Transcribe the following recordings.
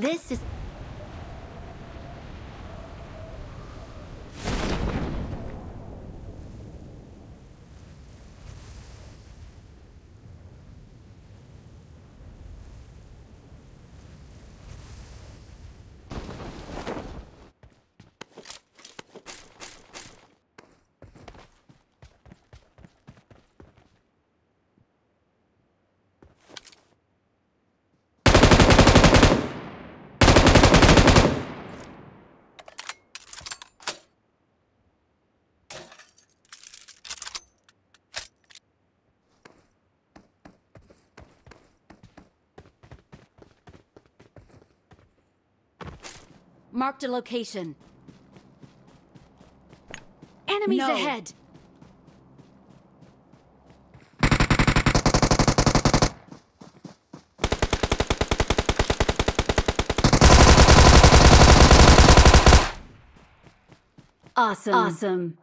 This is... Marked a location. Enemies No. ahead! Awesome. Awesome.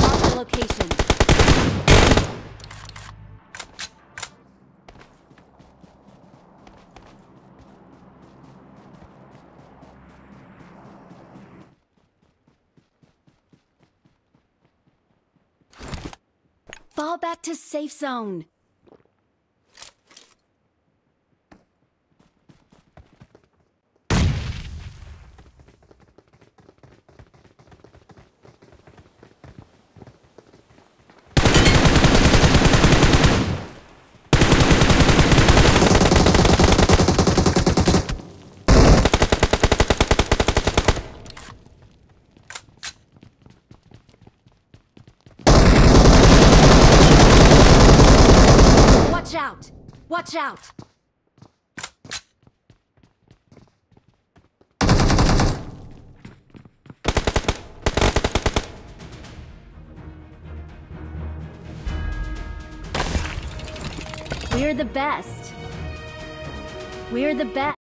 Marked a location. Fall back to safe zone. Watch out! Watch out! We're the best. We're the best.